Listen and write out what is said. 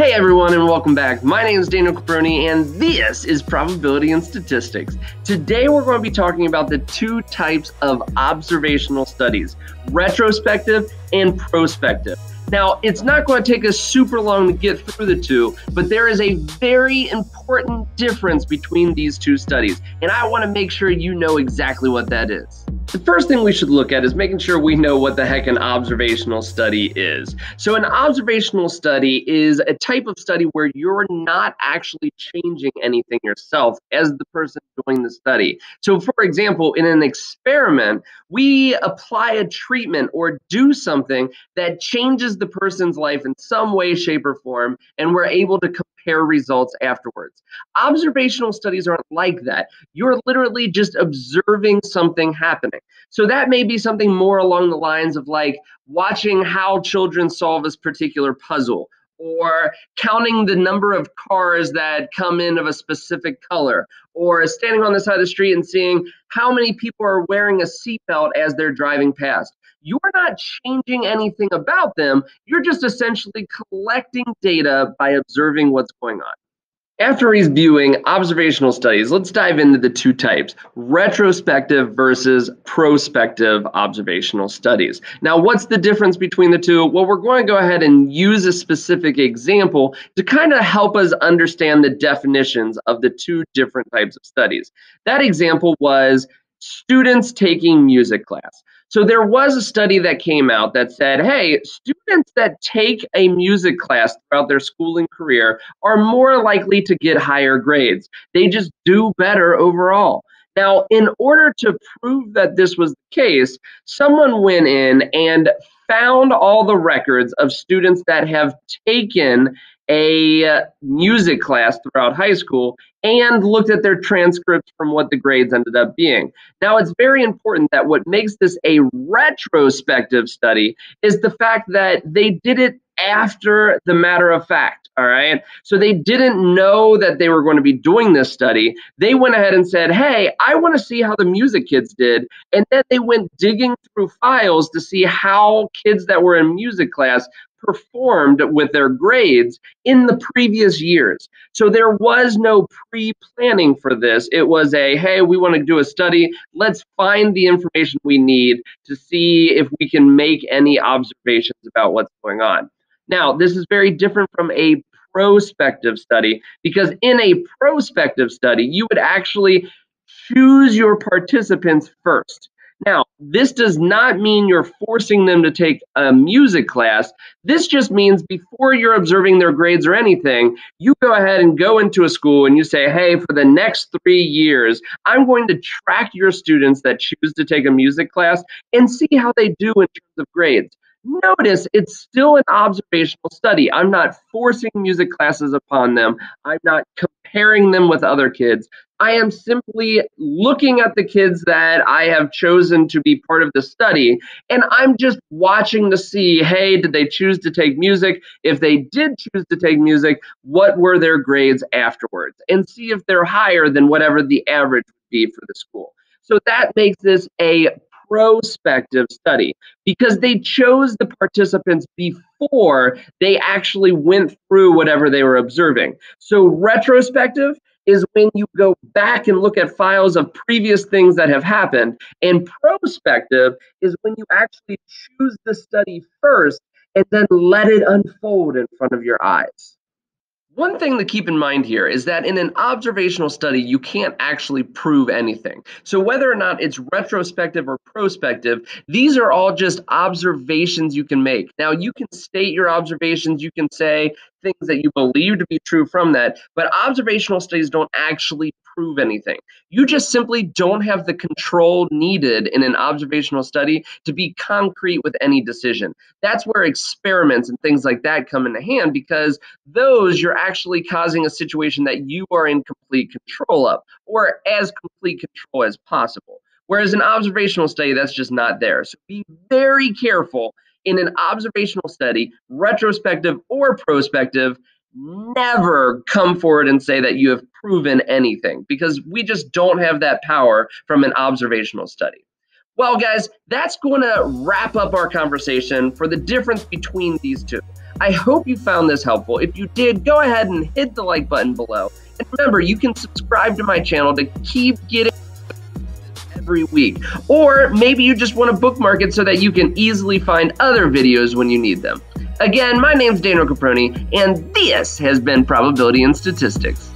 Hey everyone, and welcome back. My name is Daniel Caproni, and this is Probability and Statistics. Today we're going to be talking about the two types of observational studies retrospective and prospective. Now, it's not going to take us super long to get through the two, but there is a very important difference between these two studies, and I want to make sure you know exactly what that is. The first thing we should look at is making sure we know what the heck an observational study is. So, an observational study is a type of study where you're not actually changing anything yourself as the person doing the study. So, for example, in an experiment, we apply a treatment or do something that changes the person's life in some way, shape, or form, and we're able to compare results afterwards. Observational studies aren't like that. You're literally just observing something happening. So that may be something more along the lines of like watching how children solve this particular puzzle or counting the number of cars that come in of a specific color, or standing on the side of the street and seeing how many people are wearing a seatbelt as they're driving past. You're not changing anything about them. You're just essentially collecting data by observing what's going on. After reviewing observational studies, let's dive into the two types retrospective versus prospective observational studies. Now, what's the difference between the two? Well, we're going to go ahead and use a specific example to kind of help us understand the definitions of the two different types of studies. That example was students taking music class. So there was a study that came out that said, hey, students that take a music class throughout their schooling career are more likely to get higher grades. They just do better overall. Now, in order to prove that this was the case, someone went in and found all the records of students that have taken a music class throughout high school and looked at their transcripts from what the grades ended up being. Now, it's very important that what makes this a retrospective study is the fact that they did it after the matter of fact. All right. So they didn't know that they were going to be doing this study. They went ahead and said, Hey, I want to see how the music kids did. And then they went digging through files to see how kids that were in music class performed with their grades in the previous years. So there was no pre planning for this. It was a, hey, we want to do a study. Let's find the information we need to see if we can make any observations about what's going on. Now, this is very different from a prospective study because in a prospective study, you would actually choose your participants first. This does not mean you're forcing them to take a music class. This just means before you're observing their grades or anything, you go ahead and go into a school and you say, hey, for the next three years, I'm going to track your students that choose to take a music class and see how they do in terms of grades. Notice it's still an observational study. I'm not forcing music classes upon them. I'm not comparing them with other kids. I am simply looking at the kids that I have chosen to be part of the study, and I'm just watching to see hey, did they choose to take music? If they did choose to take music, what were their grades afterwards? And see if they're higher than whatever the average would be for the school. So that makes this a prospective study because they chose the participants before they actually went through whatever they were observing. So, retrospective is when you go back and look at files of previous things that have happened, and prospective is when you actually choose the study first and then let it unfold in front of your eyes. One thing to keep in mind here is that in an observational study, you can't actually prove anything. So, whether or not it's retrospective or prospective, these are all just observations you can make. Now, you can state your observations, you can say things that you believe to be true from that, but observational studies don't actually prove anything. You just simply don't have the control needed in an observational study to be concrete with any decision. That's where experiments and things like that come into hand because those you're actually causing a situation that you are in complete control of or as complete control as possible. Whereas an observational study, that's just not there. So be very careful in an observational study, retrospective or prospective, never come forward and say that you have proven anything because we just don't have that power from an observational study. Well, guys, that's going to wrap up our conversation for the difference between these two. I hope you found this helpful. If you did, go ahead and hit the like button below. And remember, you can subscribe to my channel to keep getting every week. Or maybe you just want to bookmark it so that you can easily find other videos when you need them. Again, my name's Daniel Caproni, and this has been Probability and Statistics.